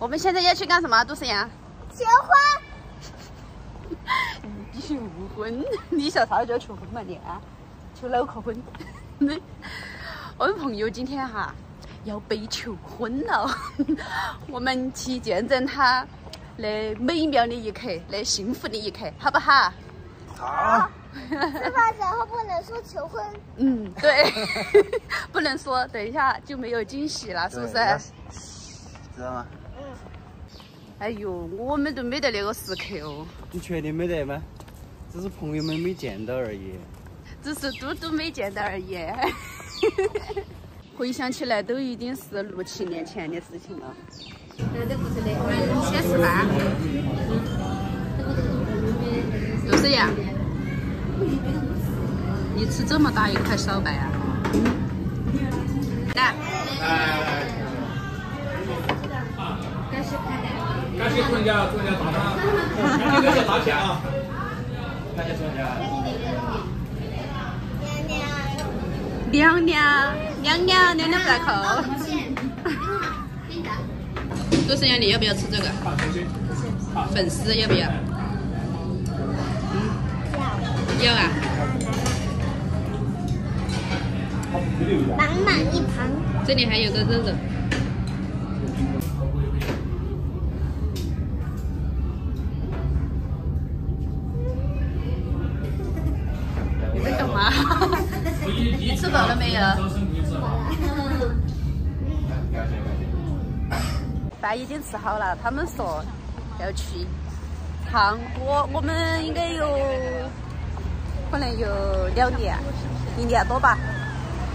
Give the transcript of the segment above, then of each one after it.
我们现在要去干什么？杜思阳？求婚。求婚？你小啥就要求婚嘛你啊？求脑壳婚？我们朋友今天哈要被求婚了，我们去见证他那美妙的一刻，那幸福的一刻，好不好？好。吃饭时候不能说求婚。嗯，对，不能说，等一下就没有惊喜了，是不是？知道吗？嗯。哎呦，我们都没得那个时刻哦。你确定没得吗？只是朋友们没见到而已。只是嘟嘟没见到而已。回想起来，都已经是六七年前的事情了。那这不是的，先吃饭。都是呀。你吃这么大一块烧白啊？来，感谢感谢主人家，主人家大方，感谢大钱啊！感谢主人家。娘娘，娘娘，娘娘不在扣。都是娘，你要不要吃这个？粉丝要不要？要啊！满满一盘。这里还有个肉肉。吃饱了没有？饭已经吃好了，他们说要去唱歌，我们应该有。可能有两年，一年多吧，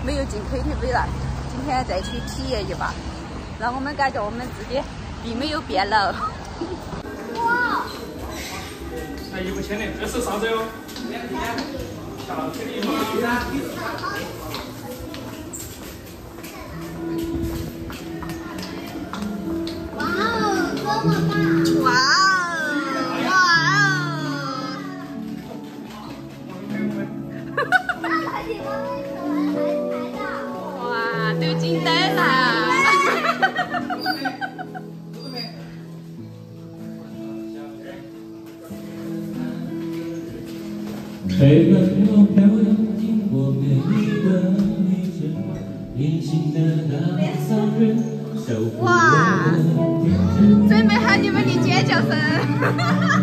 没有进 KTV 了。今天再去体验一把，让我们感觉我们自己并没有变老。哇！来一五千的，这是啥子哟？哇哦，这么大！哇，准备好你们的尖叫声！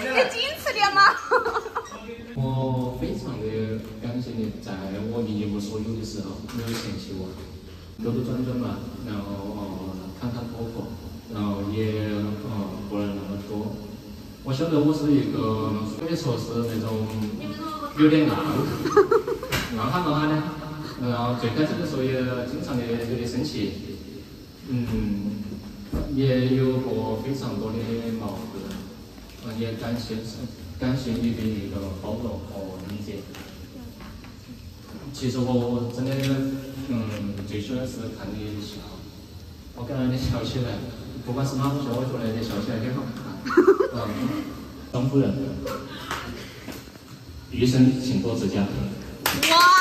你矜持点嘛！我非常的感谢你，在我一无所有的时候没有嫌弃我。兜兜转转嘛，然后呃，看看婆婆，然后也呃，过了那么多。我晓得我是一个可以说是那种有点浪，浪哈哈的。然后最开始的时候也经常的有点生气，嗯，也有过非常多的矛盾。也感谢感谢你的一个包容和理解。其实我真的，嗯，最喜欢是看你笑。我感觉你笑起来，不管是哪种笑，我觉得你笑起来很好看。嗯，张夫人，余生请多指教。哇！